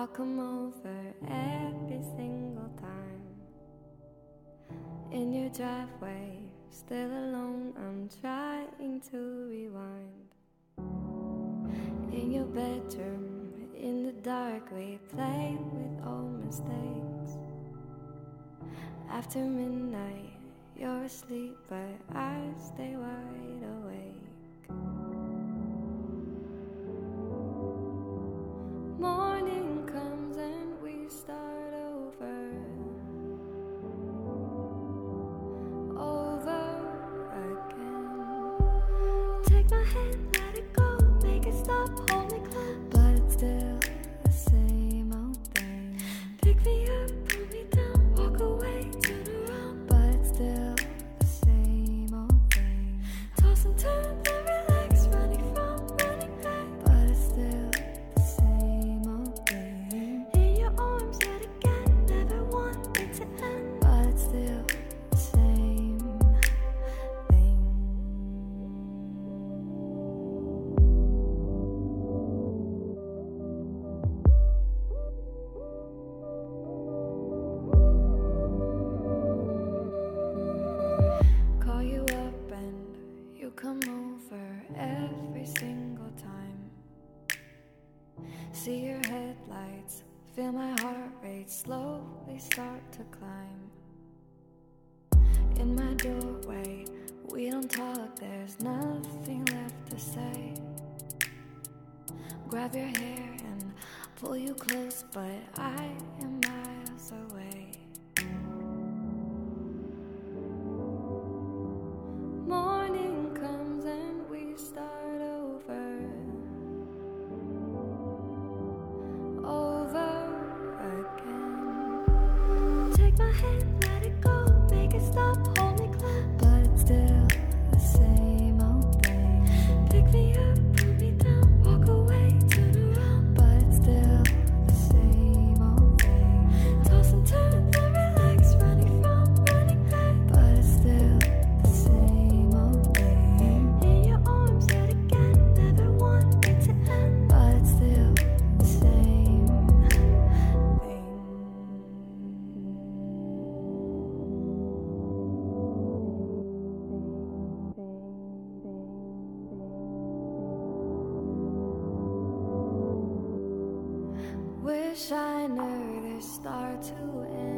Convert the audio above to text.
I'll come over every single time. In your driveway, still alone, I'm trying to rewind. In your bedroom, in the dark, we play with old mistakes. After midnight, you're asleep, but I stay wide awake. come over every single time. See your headlights, feel my heart rate slowly start to climb. In my doorway, we don't talk, there's nothing left to say. Grab your hair and pull you close, but I am miles away. take my hand. minor, they start to end.